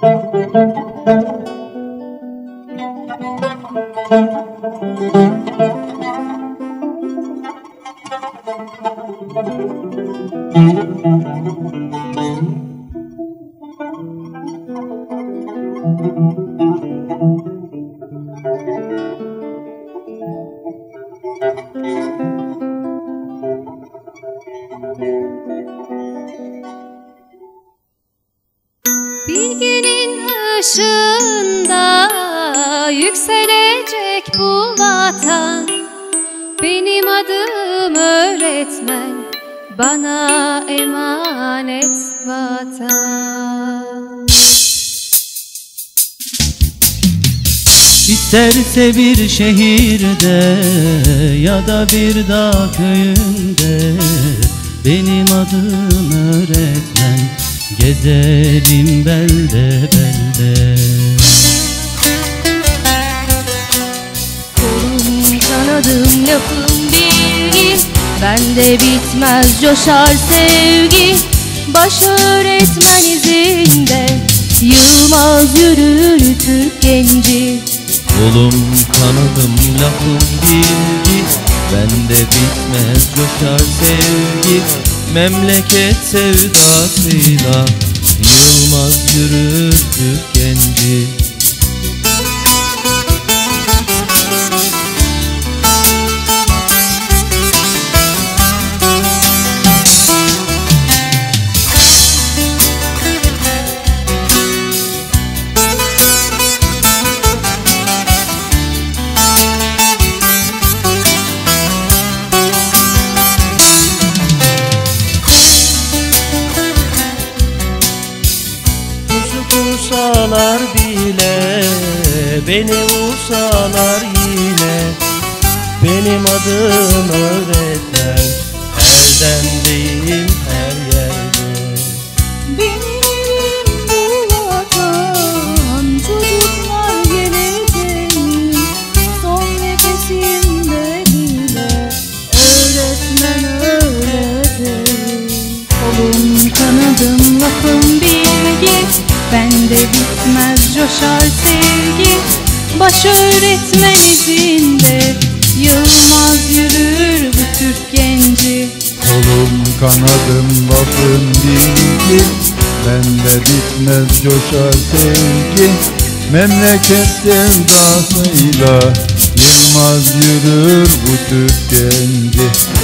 Big ışığında yükselecek bu vatan. Benim adım öğretmen bana emanet vatan. İsterse bir şehirde ya da bir dağ köyünde Benim adım öğretmen. Gezelim belde belde Kolum kanadım lafım bilgi. Bende bitmez coşar sevgi. Baş öğretmen izinde. Yılmaz yürür Türk genci. Kolum kanadım lafım bilgi. Bende bitmez coşar sevgi. Memleket sevdasıyla Yılmaz yürür Türk Kuşu kursalar bile Beni vursalar yine. Benim adım öğretmen Erdem'deyim her yerde. Benim bu vatan Çocuklar geleceğim Son nefesimde bile. Öğretmen coşar sevgi Baş öğretmen izinde Yılmaz yürür bu Türk genci. Kolum kanadım lafın bilgi Bende bitmez coşar sevgi. Memleket sevdasıyla Yılmaz yürür bu Türk genci